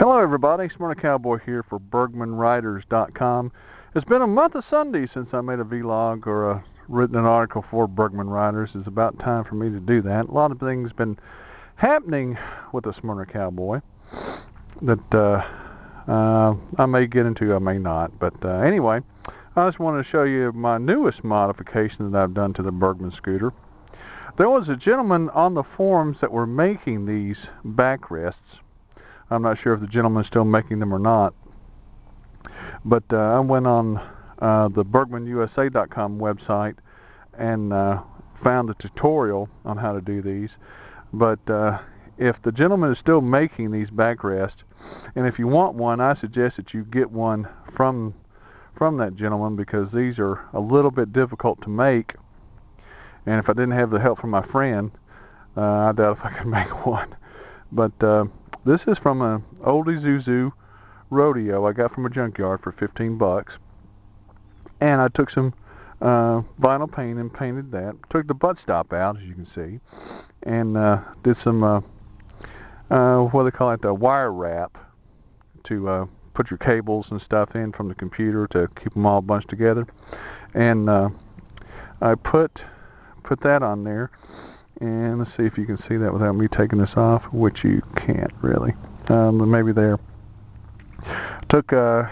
Hello everybody, Smyrna Cowboy here for BurgmanRiders.com. It's been a month of Sunday since I made a vlog or a, written an article for Burgman Riders. It's about time for me to do that. A lot of things been happening with the Smyrna Cowboy that uh, uh, I may get into, I may not. But uh, anyway, I just wanted to show you my newest modification that I've done to the Bergman scooter. There was a gentleman on the forums that were making these backrests I'm not sure if the gentleman's still making them or not. But uh, I went on uh, the BurgmanUSA.com website and uh, found a tutorial on how to do these. But uh, if the gentleman is still making these backrests, and if you want one, I suggest that you get one from from that gentleman because these are a little bit difficult to make. And if I didn't have the help from my friend, uh, I doubt if I could make one. But uh, this is from an old Isuzu rodeo I got from a junkyard for 15 bucks. And I took some uh, vinyl paint and painted that. Took the butt stop out, as you can see, and uh, did some uh, uh what do they call it, the wire wrap to uh, put your cables and stuff in from the computer to keep them all bunched together. And uh, I put put that on there and let's see if you can see that without me taking this off, which you can't really. Um, maybe there. Took uh,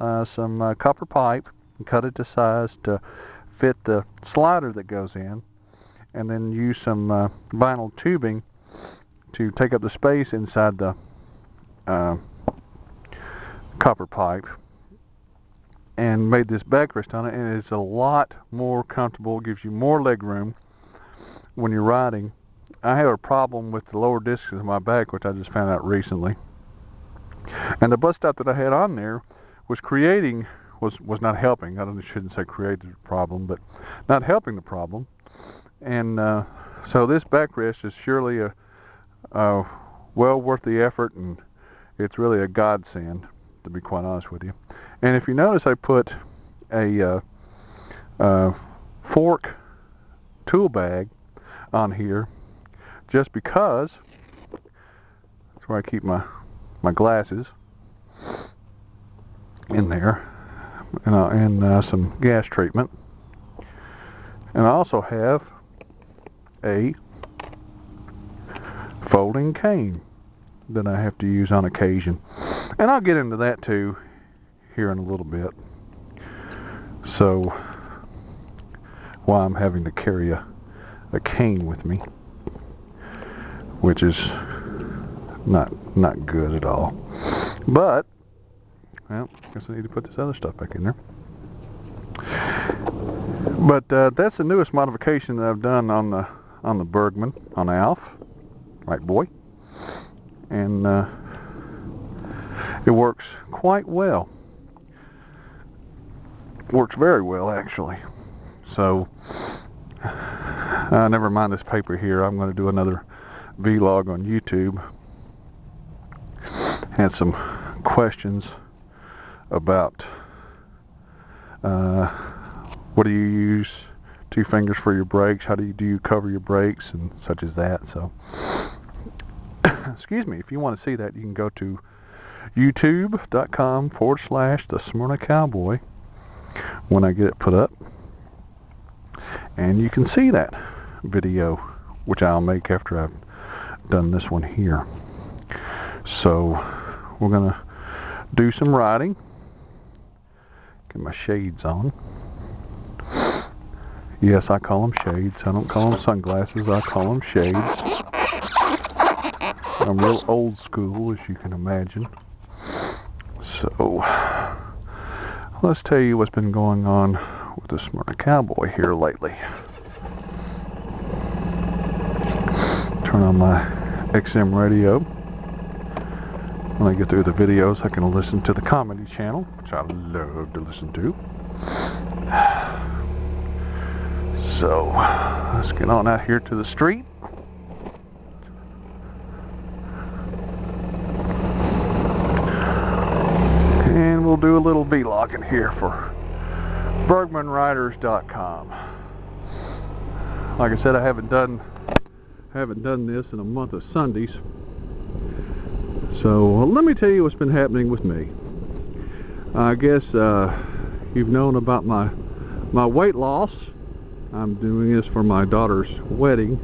uh, some uh, copper pipe and cut it to size to fit the slider that goes in, and then use some uh, vinyl tubing to take up the space inside the uh, copper pipe and made this backrest on it and it's a lot more comfortable gives you more leg room when you're riding. I have a problem with the lower discs of my back, which I just found out recently. And the butt stop that I had on there was creating, was, was not helping. I shouldn't say created the problem, but not helping the problem. And uh, so this backrest is surely a, a well worth the effort, and it's really a godsend, to be quite honest with you. And if you notice, I put a uh, uh, fork tool bag on here just because that's where I keep my my glasses in there and, uh, and uh, some gas treatment. And I also have a folding cane that I have to use on occasion. And I'll get into that too here in a little bit. So why I'm having to carry a a cane with me, which is not not good at all. But well, I guess I need to put this other stuff back in there. But uh, that's the newest modification that I've done on the on the Burgman on the Alf, right boy, and uh, it works quite well. Works very well actually. So uh, never mind this paper here. I'm going to do another vlog on YouTube. Had some questions about uh, what do you use two fingers for your brakes? How do you do you cover your brakes and such as that? So, excuse me. If you want to see that, you can go to youtube.com forward slash the Smyrna Cowboy when I get it put up and you can see that video which I'll make after I've done this one here. So we're gonna do some riding get my shades on. Yes I call them shades. I don't call them sunglasses. I call them shades. I'm real old school as you can imagine. So let's tell you what's been going on with the Smyrna Cowboy here lately. Turn on my XM radio. When I get through the videos, I can listen to the comedy channel, which I love to listen to. So, let's get on out here to the street. And we'll do a little vlog in here for BurgmanRiders.com. Like I said, I haven't done haven't done this in a month of Sundays. So let me tell you what's been happening with me. I guess uh, you've known about my my weight loss. I'm doing this for my daughter's wedding,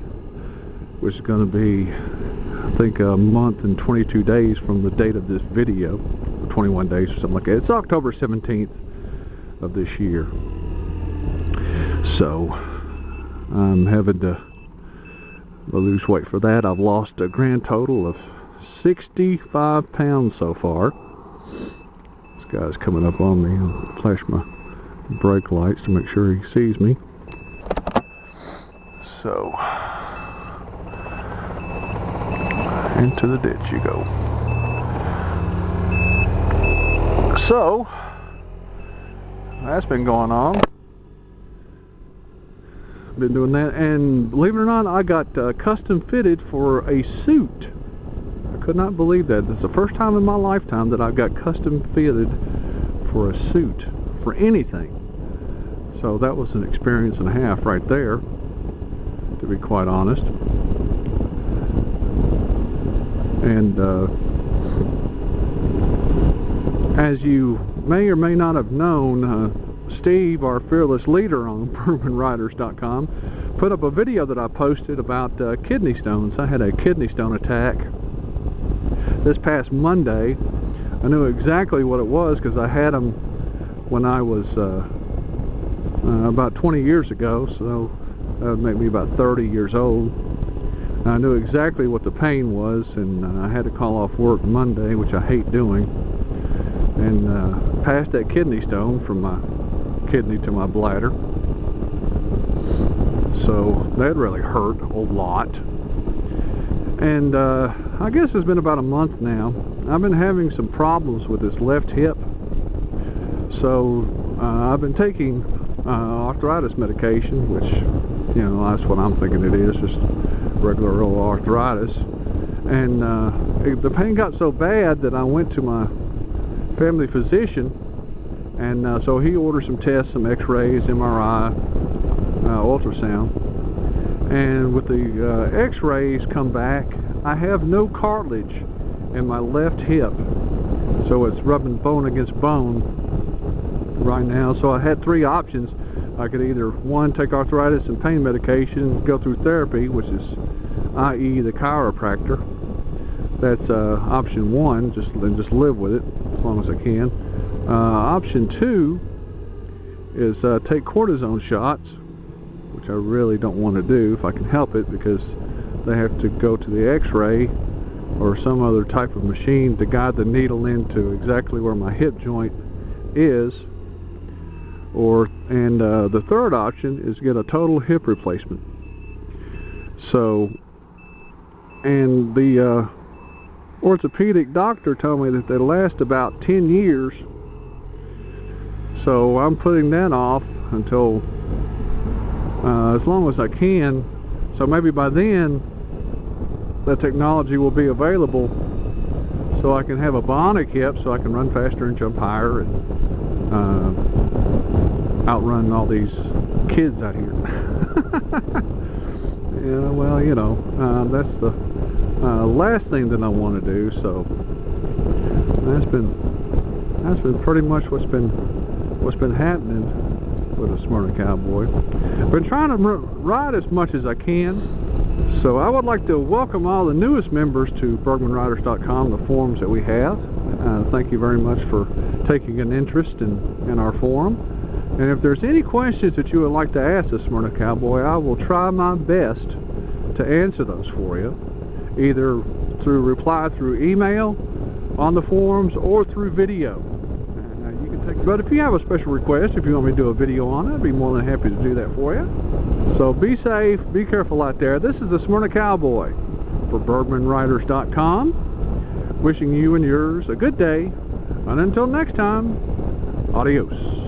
which is going to be, I think, a month and 22 days from the date of this video, 21 days or something like that. It's October 17th of this year. So I'm having to lose weight for that. I've lost a grand total of 65 pounds so far. This guy's coming up on me. I'll flash my brake lights to make sure he sees me. So, into the ditch you go. So, that's been going on. Been doing that, and believe it or not, I got uh, custom fitted for a suit. I could not believe that. It's the first time in my lifetime that I've got custom fitted for a suit, for anything. So that was an experience and a half right there, to be quite honest. And uh, as you may or may not have known, uh, Steve, our fearless leader on BurgmanRiders.com, put up a video that I posted about uh, kidney stones. I had a kidney stone attack this past Monday. I knew exactly what it was because I had them when I was uh, uh, about 20 years ago, so that would make me about 30 years old. I knew exactly what the pain was, and uh, I had to call off work Monday, which I hate doing and uh, passed that kidney stone from my kidney to my bladder. So that really hurt a lot. And uh, I guess it's been about a month now. I've been having some problems with this left hip. So uh, I've been taking uh, arthritis medication, which, you know, that's what I'm thinking it is, just regular old arthritis. And uh, it, the pain got so bad that I went to my family physician and uh, so he ordered some tests, some x-rays, MRI, uh, ultrasound. And with the uh, x-rays come back I have no cartilage in my left hip. So it's rubbing bone against bone right now. So I had three options. I could either one take arthritis and pain medication go through therapy which is i.e. the chiropractor that's uh, option one just and just live with it as long as I can. Uh, option two is uh, take cortisone shots, which I really don't want to do if I can help it because they have to go to the x-ray or some other type of machine to guide the needle into exactly where my hip joint is or and uh, the third option is get a total hip replacement so and the uh, orthopedic doctor told me that they last about 10 years. So I'm putting that off until uh, as long as I can. So maybe by then the technology will be available so I can have a bionic hip so I can run faster and jump higher and uh, outrun all these kids out here. Yeah well you know uh, that's the uh, last thing that I want to do so that's been that's been pretty much what's been what's been happening with a Smyrna Cowboy. I've been trying to ride as much as I can so I would like to welcome all the newest members to BurgmanRiders.com the forums that we have. Uh, thank you very much for taking an interest in in our forum. And if there's any questions that you would like to ask the Smyrna Cowboy I will try my best to answer those for you either through reply through email on the forums or through video. Uh, you can take, but if you have a special request, if you want me to do a video on it, I'd be more than happy to do that for you. So be safe, be careful out there. This is the Smyrna Cowboy for BurgmanRiders.com. Wishing you and yours a good day. And until next time, adios.